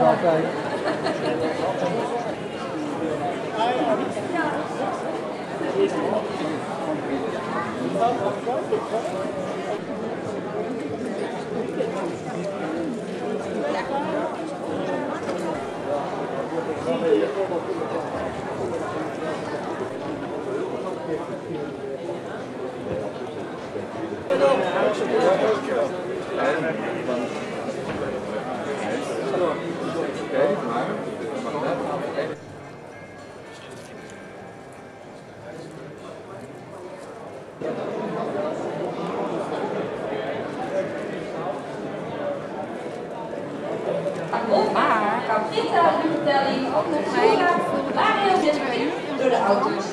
gaan kijken. Maar kan Britta de vertelling ook nog Mario door de auto's.